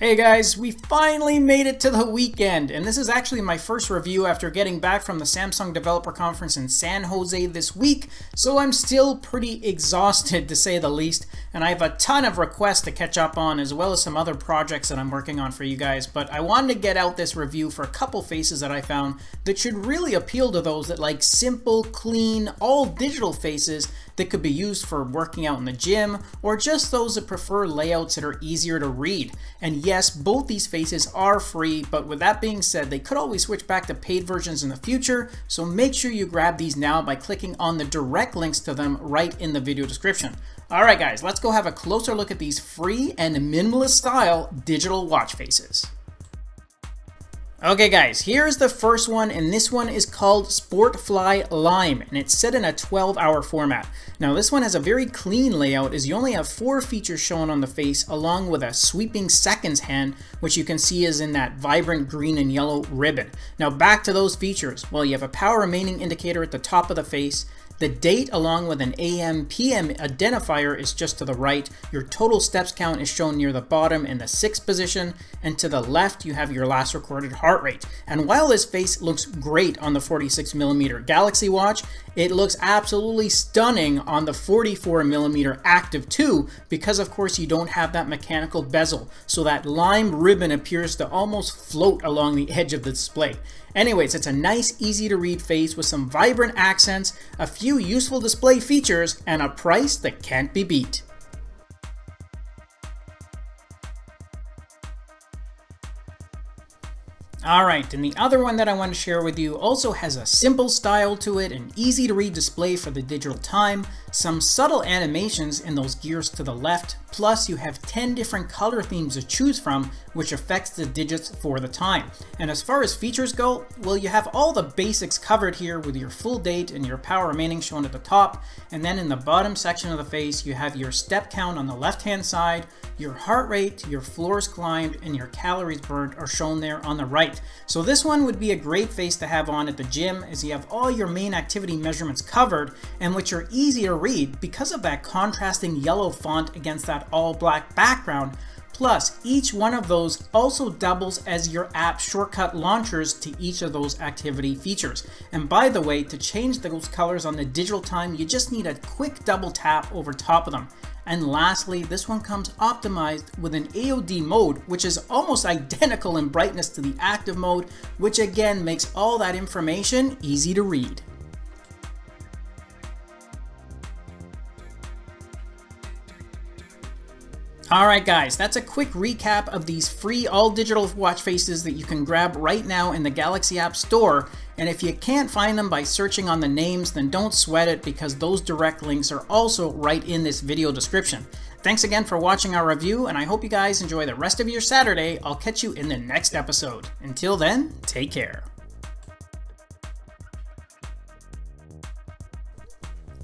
Hey guys, we finally made it to the weekend, and this is actually my first review after getting back from the Samsung Developer Conference in San Jose this week, so I'm still pretty exhausted to say the least, and I have a ton of requests to catch up on as well as some other projects that I'm working on for you guys, but I wanted to get out this review for a couple faces that I found that should really appeal to those that like simple, clean, all digital faces that could be used for working out in the gym, or just those that prefer layouts that are easier to read. And yes, both these faces are free, but with that being said, they could always switch back to paid versions in the future, so make sure you grab these now by clicking on the direct links to them right in the video description. Alright guys, let's go have a closer look at these free and minimalist style digital watch faces. Okay guys, here's the first one, and this one is called Sportfly Lime, and it's set in a 12 hour format. Now this one has a very clean layout as you only have four features shown on the face along with a sweeping seconds hand, which you can see is in that vibrant green and yellow ribbon. Now back to those features. Well, you have a power remaining indicator at the top of the face, the date along with an AM PM identifier is just to the right. Your total steps count is shown near the bottom in the sixth position. And to the left, you have your last recorded heart rate. And while this face looks great on the 46mm Galaxy Watch, it looks absolutely stunning on the 44mm Active 2 because of course you don't have that mechanical bezel. So that lime ribbon appears to almost float along the edge of the display. Anyways, it's a nice, easy to read face with some vibrant accents, a few useful display features, and a price that can't be beat. Alright, and the other one that I want to share with you also has a simple style to it, an easy to read display for the digital time, some subtle animations in those gears to the left, plus you have 10 different color themes to choose from which affects the digits for the time. And as far as features go, well you have all the basics covered here with your full date and your power remaining shown at the top, and then in the bottom section of the face you have your step count on the left hand side, your heart rate, your floors climbed, and your calories burned are shown there on the right. So this one would be a great face to have on at the gym as you have all your main activity measurements covered and which are easy to read because of that contrasting yellow font against that all black background. Plus, each one of those also doubles as your app shortcut launchers to each of those activity features. And by the way, to change those colors on the digital time, you just need a quick double tap over top of them. And lastly, this one comes optimized with an AOD mode, which is almost identical in brightness to the active mode, which again makes all that information easy to read. Alright guys, that's a quick recap of these free all digital watch faces that you can grab right now in the Galaxy App Store. And if you can't find them by searching on the names, then don't sweat it because those direct links are also right in this video description. Thanks again for watching our review, and I hope you guys enjoy the rest of your Saturday. I'll catch you in the next episode. Until then, take care.